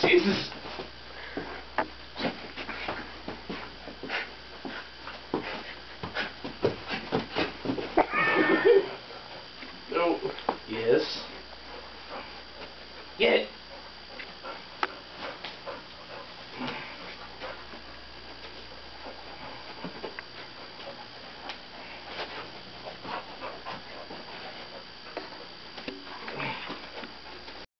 Jesus. no. Yes. Get it.